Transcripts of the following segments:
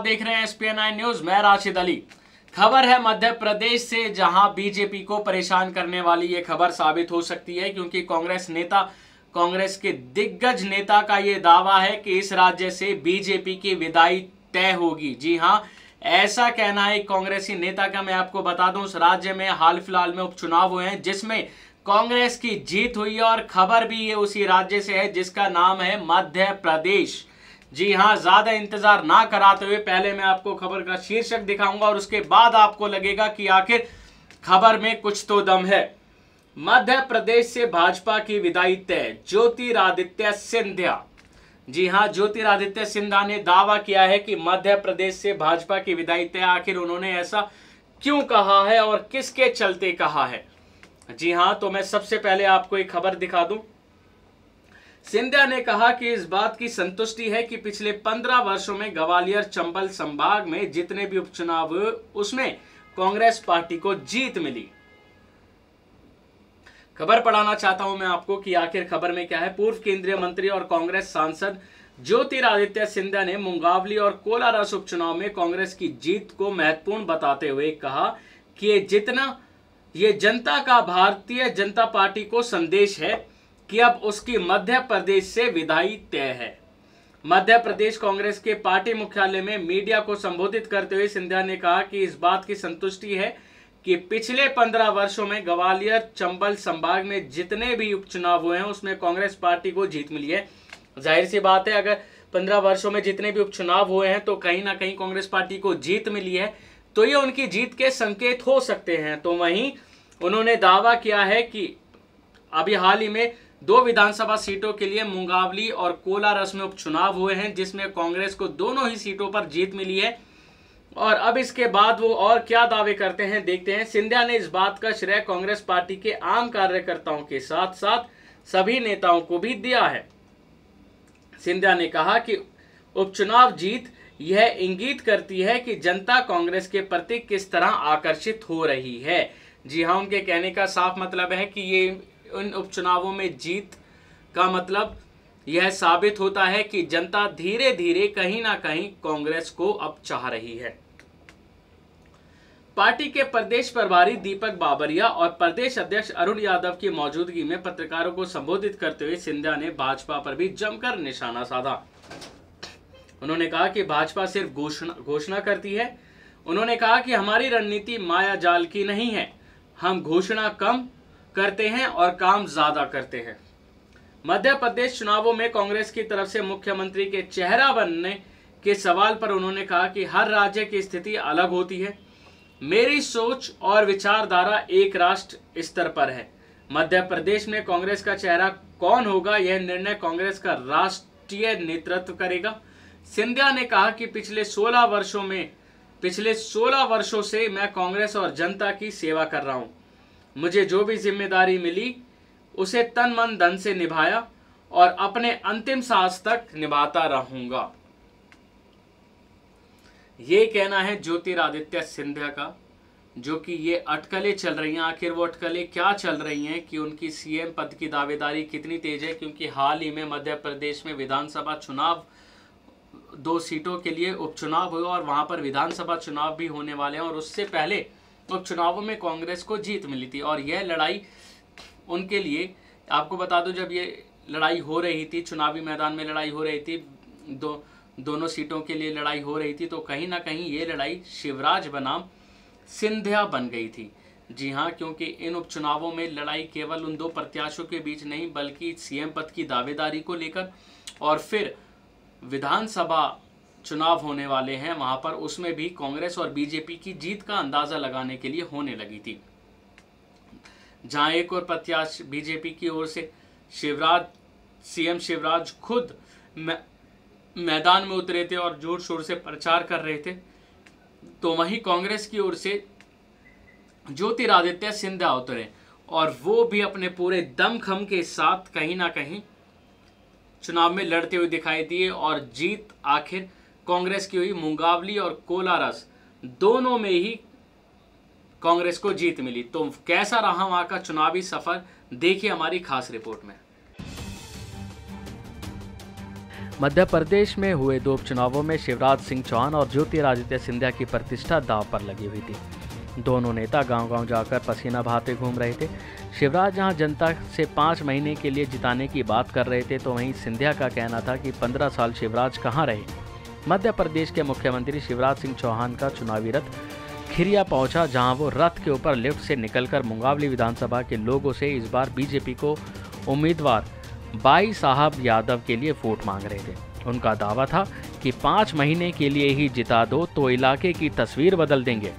आप देख रहे हैं एसपीएन नाइन न्यूज़ मैं राशिद अली। खबर है मध्य प्रदेश से, जहाँ बीजेपी को परेशान करने वाली ये खबर साबित हो सकती है, क्योंकि कांग्रेस नेता, कांग्रेस के दिग्गज नेता का ये दावा है कि इस राज्य से बीजेपी की विदाई तय होगी। जी हाँ, ऐसा कहना है कांग्रेसी नेता का मैं आपको बता दूँ, उस राज्य में हाल फ़िलहाल में उपचुनाव हुए हैं, जिसमें कांग्रेस की जीत हुई और खबर भी ये उसी राज्य से है, जिसका नाम है मध्य प्रदेश जी हाँ ज़्यादा इंतज़ार ना कराते हुए पहले मैं आपको खबर का शीर्षक दिखाऊँगा और उसके बाद आपको लगेगा कि आखिर खबर में कुछ तो दम है। मध्य प्रदेश से भाजपा की विदाई तय, ज्योतिरादित्य सिंधिया। जी हाँ ज्योतिरादित्य सिंधिया ने दावा किया है कि मध्य प्रदेश से भाजपा की विदाई तय, आखिर उन्होंने ऐसा क्यों कहा है और किसके चलते कहा है? जी हाँ तो मैं सबसे पहले आपको एक खबर दिखा दूँ। सिंधिया ने कहा कि इस बात की संतुष्टि है कि पिछले पंद्रह वर्षों में ग्वालियर चंबल संभाग में जितने भी उपचुनाव उसमें कांग्रेस पार्टी को जीत मिली। खबर पढ़ाना चाहता हूँ मैं आपको कि आखिर खबर में क्या है। पूर्व केंद्रीय मंत्री और कांग्रेस सांसद ज्योतिरादित्य सिंधिया ने मुंगावली और कोलारस उपचुनाव में कांग्रेस की जीत को महत्वपूर्ण बताते हुए कहा कि ये जितना, ये जनता का, भारतीय जनता पार्टी को संदेश है कि अब उसकी मध्य प्रदेश से विदाई तय है। मध्य प्रदेश कांग्रेस के पार्टी मुख्यालय में मीडिया को संबोधित करते हुए सिंधिया ने कहा कि इस बात की संतुष्टि है कि पिछले पंद्रह वर्षों में ग्वालियर, चंबल संभाग में जितने भी उपचुनाव हुए हैं, उसमें कांग्रेस पार्टी को जीत मिली है। ज़ाहिर सी बात है, अगर पंद्रह वर्षों में जितने भी उपचुनाव हुए हैं तो कहीं ना कहीं कांग्रेस पार्टी को जीत मिली है। तो ये उनकी जीत के संकेत हो सकते हैं। तो वहीं उन्होंने दावा किया है कि अभी हाल ही में दो विधानसभा सीटों के लिए मुंगावली और कोलारस में उपचुनाव हुए हैं, जिसमें कांग्रेस को दोनों ही सीटों पर जीत मिली है। और अब इसके बाद वो और क्या दावे करते हैं, देखते हैं। सिंधिया ने इस बात का श्रेय कांग्रेस पार्टी के आम कार्यकर्ताओं के साथ साथ सभी नेताओं को भी दिया है। सिंधिया ने कहा कि उपचुनाव जीत यह इंगित करती है कि जनता कांग्रेस के प्रति किस तरह आकर्षित हो रही है। जी हाँ उनके कहने का साफ़ मतलब है कि ये उन उपचुनावों में जीत का मतलब यह साबित होता है कि जनता धीरे धीरे कहीं ना कहीं कांग्रेस को अब चाह रही है। पार्टी के प्रदेश प्रभारी दीपक बाबरिया और प्रदेश अध्यक्ष अरुण यादव की मौजूदगी में पत्रकारों को संबोधित करते हुए सिंधिया ने भाजपा पर भी जमकर निशाना साधा। उन्होंने कहा कि भाजपा सिर्फ़ घोषणा घोषणा करती है। उन्होंने कहा कि हमारी रणनीति माया जाल की नहीं है। हम घोषणा कम करते हैं और काम ज़्यादा करते हैं। मध्य प्रदेश चुनावों में कांग्रेस की तरफ़ से मुख्यमंत्री के चेहरा बनने के सवाल पर उन्होंने कहा कि हर राज्य की स्थिति अलग होती है। मेरी सोच और विचारधारा एक राष्ट्र स्तर पर है। मध्य प्रदेश में कांग्रेस का चेहरा कौन होगा, यह निर्णय कांग्रेस का राष्ट्रीय नेतृत्व करेगा। सिंधिया ने कहा कि पिछले 16 वर्षों में, पिछले 16 वर्षों से मैं कांग्रेस और जनता की सेवा कर रहा हूँ। मुझे जो भी ज़िम्मेदारी मिली, उसे तन मन धन से निभाया और अपने अंतिम सांस तक निभाता रहूँगा। ये कहना है ज्योतिरादित्य सिंधिया का, जो कि ये अटकलें चल रही हैं। आखिर वो अटकलें क्या चल रही हैं कि उनकी सीएम पद की दावेदारी कितनी तेज है, क्योंकि हाल ही में मध्य प्रदेश में विधानसभा चुनाव, दो सीटों के लिए उपचुनाव हुए और वहाँ पर विधानसभा चुनाव भी होने वाले हैं और उससे पहले उपचुनावों में कांग्रेस को जीत मिली थी और यह लड़ाई उनके लिए, आपको बता दो, जब ये लड़ाई हो रही थी, चुनावी मैदान में लड़ाई हो रही थी, दो, दोनों सीटों के लिए लड़ाई हो रही थी तो कहीं ना कहीं ये लड़ाई शिवराज बनाम सिंधिया बन गई थी। जी हाँ क्योंकि इन उपचुनावों में लड़ाई केवल उन दो प्रत्याशियों के बीच नहीं, बल्कि सीएम पद की दावेदारी को लेकर और फिर विधानसभा चुनाव होने वाले हैं, वहाँ पर उसमें भी कांग्रेस और बीजेपी की जीत का अंदाज़ा लगाने के लिए होने लगी थी। जहाँ एक और प्रत्याशी बीजेपी की ओर से शिवराज, सीएम शिवराज खुद मैदान में उतरे थे और ज़ोर शोर से प्रचार कर रहे थे। तो वहीं कांग्रेस की ओर से ज्योतिरादित्य सिंधिया उतरे और वो भी अपने पूरे दमखम के साथ कहीं ना कहीं चुनाव में लड़ते हुए दिखाई दिए और जीत आखिर कांग्रेस की हुई मुंगावली और कोलारस दोनों में ही कांग्रेस को जीत मिली। तो कैसा रहा वहाँ का चुनावी सफ़र? देखिए हमारी खास रिपोर्ट में। मध्य प्रदेश में हुए दो उपचुनावों में शिवराज सिंह चौहान और ज्योतिरादित्य सिंधिया की प्रतिष्ठा दाव पर लगी हुई थी। दोनों नेता गांव-गांव जाकर पसीना बहाते घूम रहे थे। शिवराज जहाँ जनता से पाँच महीने के लिए जिताने की बात कर रहे थे तो वहीं सिंधिया का कहना था कि पंद्रह साल शिवराज कहाँ रहे। मध्य प्रदेश के मुख्यमंत्री शिवराज सिंह चौहान का चुनावी रथ खिरिया पहुँचा, जहाँ वो रथ के ऊपर लिफ्ट से निकलकर मुंगावली विधानसभा के लोगों से इस बार बीजेपी को उम्मीदवार बाई साहब यादव के लिए वोट मांग रहे थे। उनका दावा था कि पाँच महीने के लिए ही जिता दो तो इलाके की तस्वीर बदल देंगे।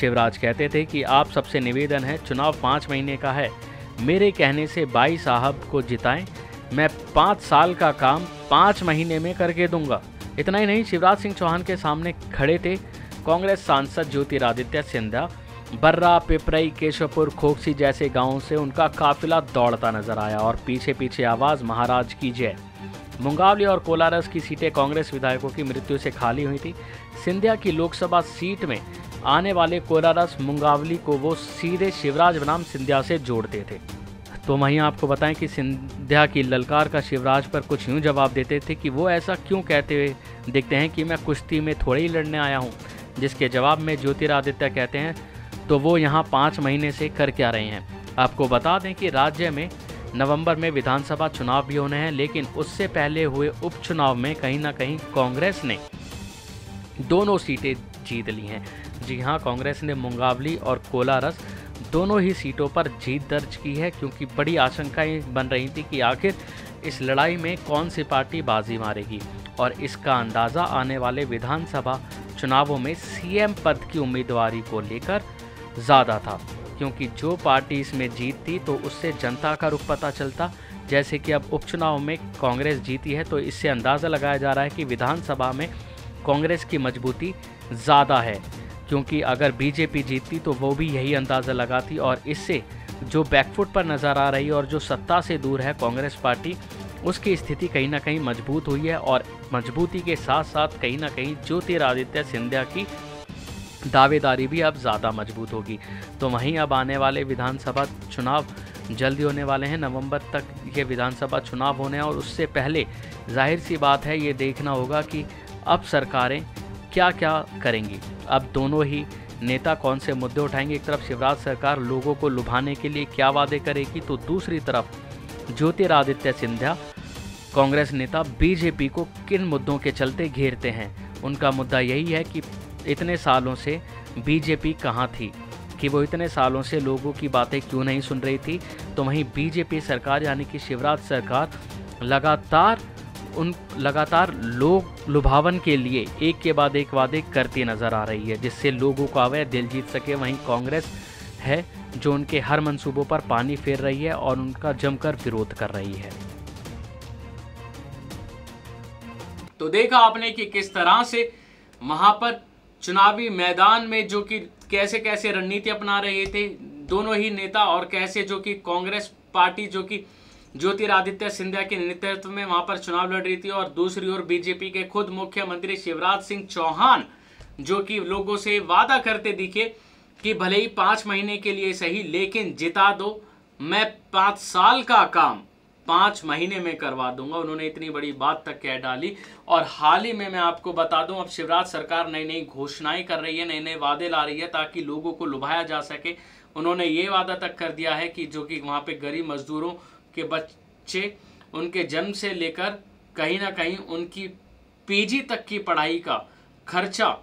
शिवराज कहते थे कि आप सबसे निवेदन है, चुनाव पाँच महीने का है। मेरे कहने से बाई साहब को जिताएँ, मैं पाँच साल का काम पाँच महीने में करके दूँगा। इतना ही नहीं, शिवराज सिंह चौहान के सामने खड़े थे कांग्रेस सांसद ज्योतिरादित्य सिंधिया बर्रा, पिपरई, केशवपुर, खोखसी जैसे गाँवों से उनका काफिला दौड़ता नज़र आया और पीछे पीछे आवाज़, महाराज की जय। मुंगावली और कोलारस की सीटें कांग्रेस विधायकों की मृत्यु से खाली हुई थी। सिंधिया की लोकसभा सीट में आने वाले कोलारस, मुंगावली को वो सीधे शिवराज बनाम सिंधिया से जोड़ते थे। तो वहीं आपको बताएँ कि सिंध्या की ललकार का शिवराज पर कुछ यूँ जवाब देते थे कि वो ऐसा क्यों कहते हुए देखते हैं कि मैं कुश्ती में थोड़े ही लड़ने आया हूँ, जिसके जवाब में ज्योतिरादित्य कहते हैं तो वो यहाँ पाँच महीने से कर क्या रहे हैं? आपको बता दें कि राज्य में नवंबर में विधानसभा चुनाव भी होने हैं, लेकिन उससे पहले हुए उपचुनाव में कहीं ना कहीं कांग्रेस ने दोनों सीटें जीत ली हैं। जी हाँ कांग्रेस ने मुंगावली और कोलारस दोनों ही सीटों पर जीत दर्ज की है, क्योंकि बड़ी आशंकाएँ बन रही थी कि आखिर इस लड़ाई में कौन सी पार्टी बाजी मारेगी। और इसका अंदाज़ा आने वाले विधानसभा चुनावों में सीएम पद की उम्मीदवारी को लेकर ज़्यादा था, क्योंकि जो पार्टी इसमें जीतती तो उससे जनता का रुख पता चलता। जैसे कि अब उपचुनाव में कांग्रेस जीती है तो इससे अंदाज़ा लगाया जा रहा है कि विधानसभा में कांग्रेस की मजबूती ज़्यादा है। क्योंकि अगर बीजेपी जीतती तो वो भी यही अंदाज़ा लगाती और इससे जो बैकफुट पर नज़र आ रही और जो सत्ता से दूर है कांग्रेस पार्टी, उसकी स्थिति कहीं ना कहीं मज़बूत हुई है और मजबूती के साथ साथ कहीं ना कहीं ज्योतिरादित्य सिंधिया की दावेदारी भी अब ज़्यादा मज़बूत होगी। तो वहीं अब आने वाले विधानसभा चुनाव जल्दी होने वाले हैं। नवंबर तक ये विधानसभा चुनाव होने हैं और उससे पहले ज़ाहिर सी बात है, ये देखना होगा कि अब सरकारें क्या क्या करेंगी? अब दोनों ही नेता कौन से मुद्दे उठाएँगे? एक तरफ़ शिवराज सरकार लोगों को लुभाने के लिए क्या वादे करेगी? तो दूसरी तरफ़ ज्योतिरादित्य सिंधिया, कांग्रेस नेता बीजेपी को किन मुद्दों के चलते घेरते हैं? उनका मुद्दा यही है कि इतने सालों से बीजेपी कहाँ थी? कि वो इतने सालों से लोगों की बातें क्यों नहीं सुन रही थी? तो वहीं बीजेपी सरकार, यानी कि शिवराज सरकार, लगातार उन लगातार लोग लुभावन के लिए एक के बाद एक वादे करती नज़र आ रही है, जिससे लोगों का वह दिल जीत सके। वहीं कांग्रेस है, जो उनके हर मंसूबों पर पानी फेर रही है और उनका जमकर विरोध कर रही है। तो देखा आपने कि किस तरह से वहाँ पर चुनावी मैदान में जो कि कैसे कैसे रणनीति अपना रहे थे, दोनों ही नेता और कैसे जो कि कांग्रेस पार्टी जो कि ज्योतिरादित्य सिंधिया के नेतृत्व में वहाँ पर चुनाव लड़ रही थी और दूसरी ओर बीजेपी के खुद मुख्यमंत्री शिवराज सिंह चौहान, जो कि लोगों से वादा करते दिखे कि भले ही पाँच महीने के लिए सही, लेकिन जिता दो। मैं पाँच साल का काम पाँच महीने में करवा दूँगा। उन्होंने इतनी बड़ी बात तक कह डाली। और हाल ही में मैं आपको बता दूँ, अब शिवराज सरकार नई नई घोषणाएँ कर रही है नए नए वादे ला रही है ताकि लोगों को लुभाया जा सके। उन्होंने ये वादा तक कर दिया है कि जो कि वहाँ पे गरीब मजदूरों के बच्चे उनके जन्म से लेकर कहीं ना कहीं उनकी पीजी तक की पढ़ाई का खर्चा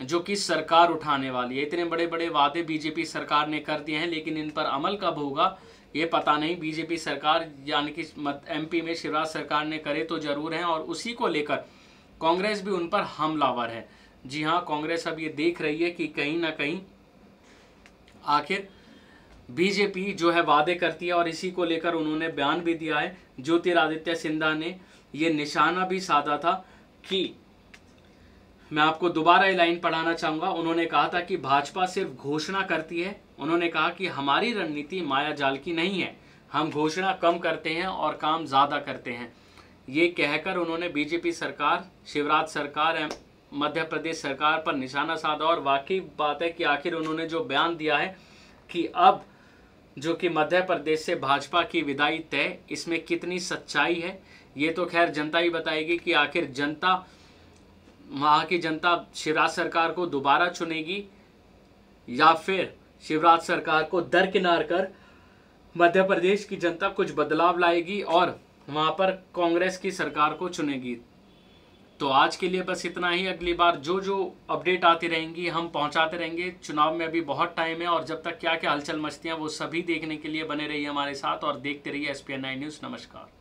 जो कि सरकार उठाने वाली है। इतने बड़े बड़े वादे बीजेपी सरकार ने कर दिए हैं, लेकिन इन पर अमल कब होगा, ये पता नहीं। बीजेपी सरकार, यानी कि एमपी में शिवराज सरकार ने करे तो ज़रूर है, और उसी को लेकर कांग्रेस भी उन पर हमलावर है। जी हाँ कांग्रेस अब ये देख रही है कि कहीं ना कहीं आखिर बीजेपी जो है वादे करती है और इसी को लेकर उन्होंने बयान भी दिया है। ज्योतिरादित्य सिंधिया ने ये निशाना भी साधा था कि मैं आपको दोबारा ये लाइन पढ़ाना चाहूँगा। उन्होंने कहा था कि भाजपा सिर्फ़ घोषणा करती है। उन्होंने कहा कि हमारी रणनीति माया जाल की नहीं है। हम घोषणा कम करते हैं और काम ज़्यादा करते हैं। ये कहकर उन्होंने बीजेपी सरकार, शिवराज सरकार मध्य प्रदेश सरकार पर निशाना साधा और वाकई बात है कि आखिर उन्होंने जो बयान दिया है कि अब जो कि मध्य प्रदेश से भाजपा की विदाई तय, इसमें कितनी सच्चाई है, ये तो खैर जनता ही बताएगी कि आखिर जनता, वहाँ की जनता शिवराज सरकार को दोबारा चुनेगी, या फिर शिवराज सरकार को दरकिनार कर मध्य प्रदेश की जनता कुछ बदलाव लाएगी और वहाँ पर कांग्रेस की सरकार को चुनेगी। तो आज के लिए बस इतना ही। अगली बार जो जो अपडेट आती रहेंगी, हम पहुंचाते रहेंगे। चुनाव में अभी बहुत टाइम है और जब तक क्या क्या हलचल मचती हैं, वो सभी देखने के लिए बने रहिए हमारे साथ और देखते रहिए एस पी न्यूज़ नमस्कार।